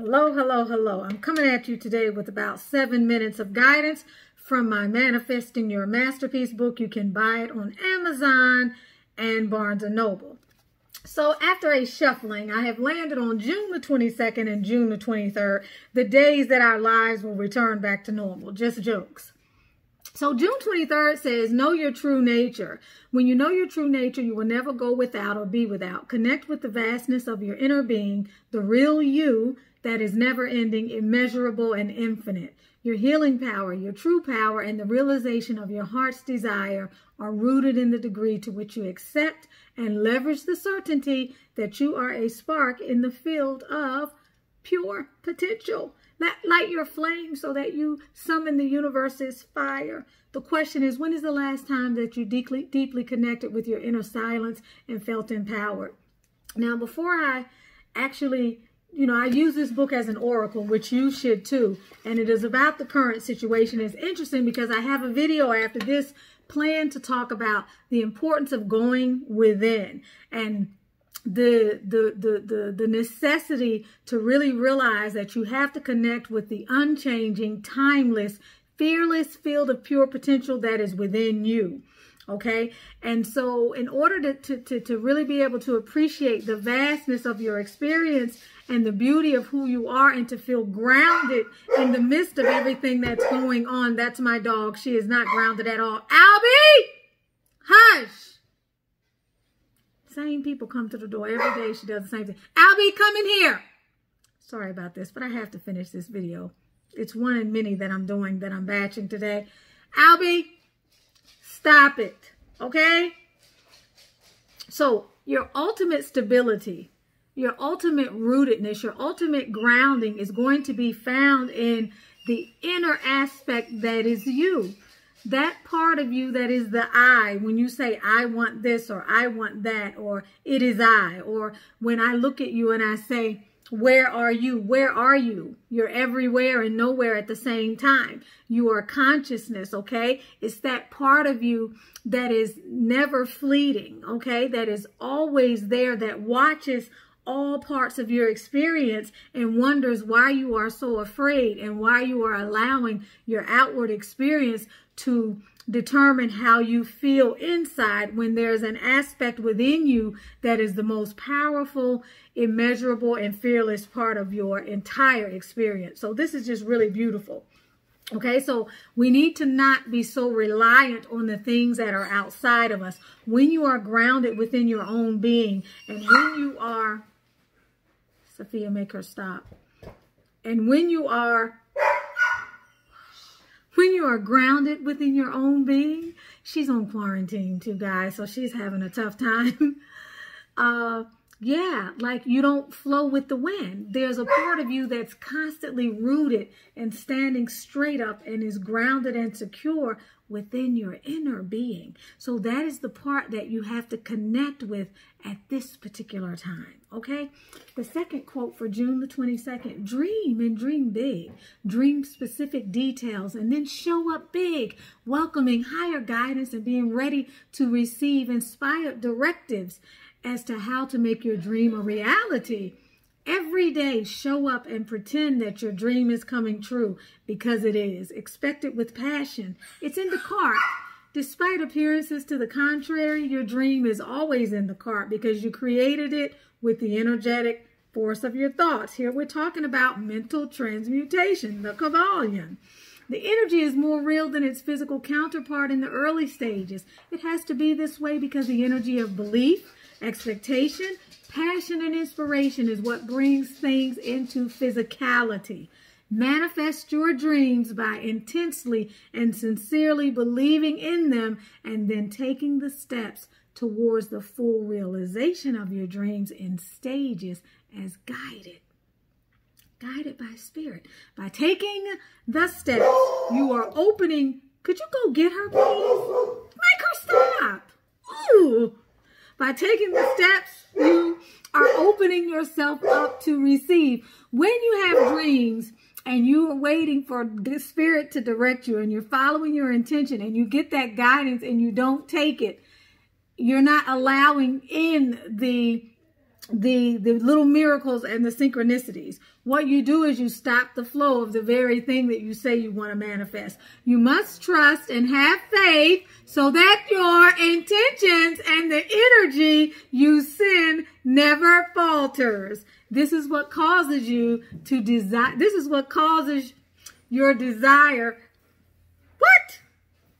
Hello, hello, hello. I'm coming at you today with about seven minutes of guidance from my Manifesting Your Masterpiece book. You can buy it on Amazon and Barnes & Noble. So after a shuffling, I have landed on June the 22nd and June the 23rd, the days that our lives will return back to normal. Just jokes. So June 23rd says, know your true nature. When you know your true nature, you will never go without or be without. Connect with the vastness of your inner being, the real you, that is never ending, immeasurable, and infinite. Your healing power, your true power, and the realization of your heart's desire are rooted in the degree to which you accept and leverage the certainty that you are a spark in the field of pure potential. Light your flame so that you summon the universe's fire. The question is, when is the last time that you deeply, deeply connected with your inner silence and felt empowered? Now, before I actually you know, I use this book as an oracle, which you should too. And it is about the current situation. It's interesting because I have a video after this plan to talk about the importance of going within and the, the, the, the, the necessity to really realize that you have to connect with the unchanging, timeless, fearless field of pure potential that is within you okay and so in order to, to, to, to really be able to appreciate the vastness of your experience and the beauty of who you are and to feel grounded in the midst of everything that's going on. That's my dog. She is not grounded at all. Albie! Hush! Same people come to the door every day. She does the same thing. Albie, come in here. Sorry about this, but I have to finish this video. It's one in many that I'm doing that I'm batching today. Albie, stop it, okay? So your ultimate stability your ultimate rootedness, your ultimate grounding is going to be found in the inner aspect that is you. That part of you that is the I, when you say, I want this or I want that or it is I, or when I look at you and I say, where are you? Where are you? You're everywhere and nowhere at the same time. You are consciousness, okay? It's that part of you that is never fleeting, okay? That is always there, that watches all parts of your experience and wonders why you are so afraid and why you are allowing your outward experience to determine how you feel inside when there's an aspect within you that is the most powerful, immeasurable, and fearless part of your entire experience. So this is just really beautiful. Okay, so we need to not be so reliant on the things that are outside of us. When you are grounded within your own being and when you are Sophia, make her stop. And when you are when you are grounded within your own being, she's on quarantine too, guys, so she's having a tough time. uh yeah, like you don't flow with the wind. There's a part of you that's constantly rooted and standing straight up and is grounded and secure within your inner being. So that is the part that you have to connect with at this particular time. Okay. The second quote for June the 22nd, dream and dream big, dream specific details and then show up big, welcoming higher guidance and being ready to receive inspired directives as to how to make your dream a reality. Every day, show up and pretend that your dream is coming true because it is. Expect it with passion. It's in the cart. Despite appearances to the contrary, your dream is always in the cart because you created it with the energetic force of your thoughts. Here we're talking about mental transmutation, the Kybalion. The energy is more real than its physical counterpart in the early stages. It has to be this way because the energy of belief, expectation, passion, and inspiration is what brings things into physicality. Manifest your dreams by intensely and sincerely believing in them and then taking the steps towards the full realization of your dreams in stages as guided. Guided by spirit. By taking the steps, you are opening. Could you go get her, please? Make her stop. Ooh. By taking the steps, you are opening yourself up to receive. When you have dreams, and you are waiting for the spirit to direct you and you're following your intention and you get that guidance and you don't take it, you're not allowing in the the the little miracles and the synchronicities. What you do is you stop the flow of the very thing that you say you want to manifest. You must trust and have faith so that your intentions and the energy you send never falters. This is what causes you to desire. This is what causes your desire. What?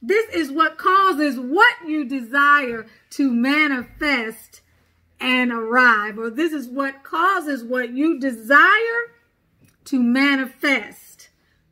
This is what causes what you desire to manifest and arrive, or this is what causes what you desire to manifest.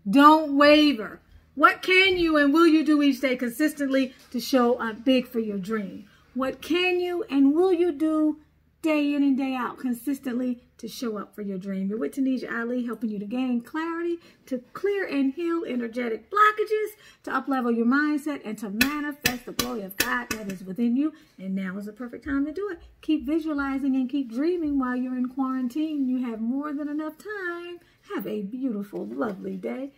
Don't waver. What can you and will you do each day consistently to show up big for your dream? What can you and will you do day in and day out consistently to show up for your dream. You're with Tunisia Ali, helping you to gain clarity, to clear and heal energetic blockages, to uplevel your mindset, and to manifest the glory of God that is within you. And now is the perfect time to do it. Keep visualizing and keep dreaming while you're in quarantine. You have more than enough time. Have a beautiful, lovely day.